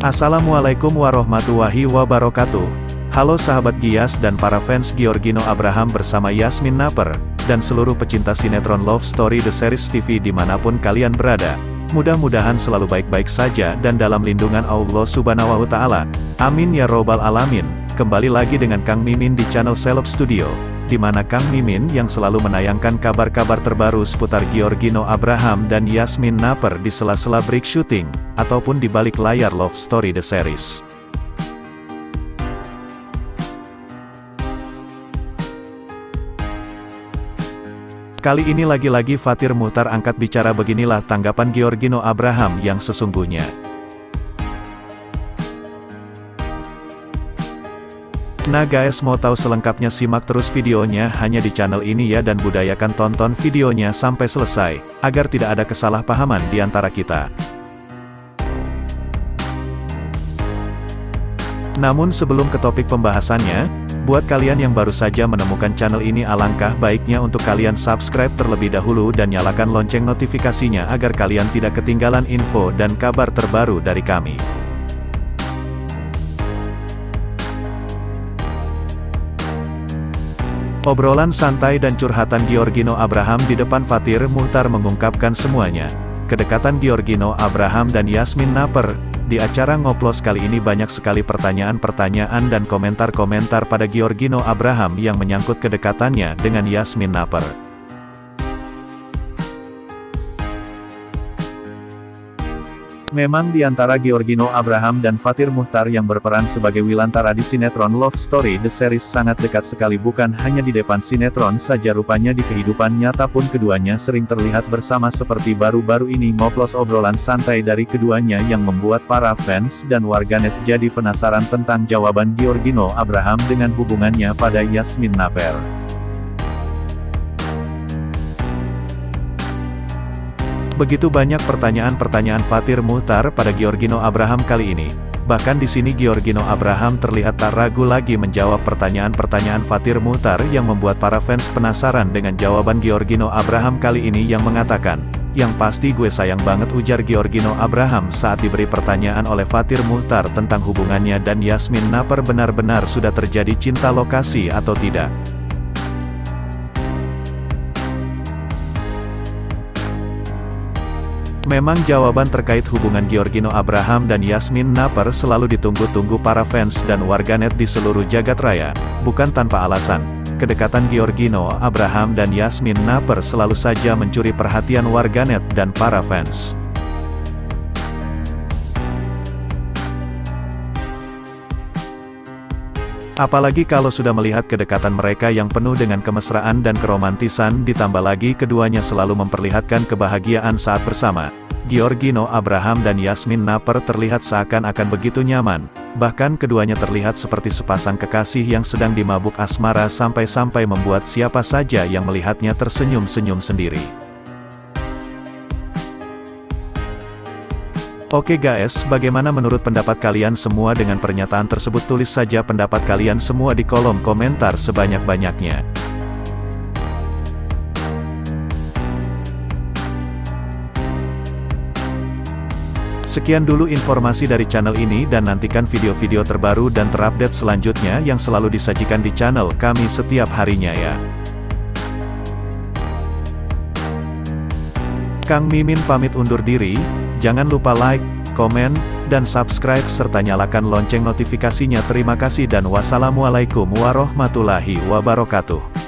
Assalamualaikum warahmatullahi wabarakatuh. Halo sahabat Gias dan para fans Giorgino Abraham bersama Yasmin Naper, dan seluruh pecinta sinetron Love Story The Series TV di mana pun kalian berada. Mudah-mudahan selalu baik-baik saja dan dalam lindungan Allah Subhanahu wa Ta'ala. Amin ya Robbal 'Alamin. Kembali lagi dengan Kang Mimin di channel Seleb Studio di mana Kang Mimin yang selalu menayangkan kabar-kabar terbaru seputar Giorgino Abraham dan Yasmin Naper di sela-sela break shooting, ataupun di balik layar Love Story The Series. Kali ini lagi-lagi Fatir Muhtar angkat bicara beginilah tanggapan Giorgino Abraham yang sesungguhnya. Nah guys mau tahu selengkapnya simak terus videonya hanya di channel ini ya dan budayakan tonton videonya sampai selesai, agar tidak ada kesalahpahaman di antara kita. Namun sebelum ke topik pembahasannya, buat kalian yang baru saja menemukan channel ini alangkah baiknya untuk kalian subscribe terlebih dahulu dan nyalakan lonceng notifikasinya agar kalian tidak ketinggalan info dan kabar terbaru dari kami. Obrolan santai dan curhatan Giorgino Abraham di depan Fatir Muhtar mengungkapkan semuanya. Kedekatan Giorgino Abraham dan Yasmin Naper, di acara ngoplos kali ini banyak sekali pertanyaan-pertanyaan dan komentar-komentar pada Giorgino Abraham yang menyangkut kedekatannya dengan Yasmin Naper. Memang di antara Giorgino Abraham dan Fatir Muhtar yang berperan sebagai Wilantara di sinetron Love Story The Series sangat dekat sekali bukan hanya di depan sinetron saja rupanya di kehidupan nyata pun keduanya sering terlihat bersama seperti baru-baru ini ngoplos obrolan santai dari keduanya yang membuat para fans dan warganet jadi penasaran tentang jawaban Giorgino Abraham dengan hubungannya pada Yasmin Naper. Begitu banyak pertanyaan-pertanyaan Fatir Muhtar pada Giorgino Abraham kali ini. Bahkan di sini Giorgino Abraham terlihat tak ragu lagi menjawab pertanyaan-pertanyaan Fatir Muhtar yang membuat para fans penasaran dengan jawaban Giorgino Abraham kali ini yang mengatakan, yang pasti gue sayang banget ujar Giorgino Abraham saat diberi pertanyaan oleh Fatir Muhtar tentang hubungannya dan Yasmin Naper benar-benar sudah terjadi cinta lokasi atau tidak. Memang jawaban terkait hubungan Giorgino Abraham dan Yasmin Naper selalu ditunggu-tunggu para fans dan warganet di seluruh jagat raya, bukan tanpa alasan. Kedekatan Giorgino Abraham dan Yasmin Naper selalu saja mencuri perhatian warganet dan para fans. Apalagi kalau sudah melihat kedekatan mereka yang penuh dengan kemesraan dan keromantisan ditambah lagi keduanya selalu memperlihatkan kebahagiaan saat bersama. Giorgino Abraham dan Yasmin Naper terlihat seakan-akan begitu nyaman, bahkan keduanya terlihat seperti sepasang kekasih yang sedang dimabuk asmara sampai-sampai membuat siapa saja yang melihatnya tersenyum-senyum sendiri. Oke guys, bagaimana menurut pendapat kalian semua dengan pernyataan tersebut tulis saja pendapat kalian semua di kolom komentar sebanyak-banyaknya. Sekian dulu informasi dari channel ini dan nantikan video-video terbaru dan terupdate selanjutnya yang selalu disajikan di channel kami setiap harinya ya. Kang Mimin pamit undur diri, Jangan lupa like, komen, dan subscribe serta nyalakan lonceng notifikasinya. Terima kasih dan wassalamualaikum warahmatullahi wabarakatuh.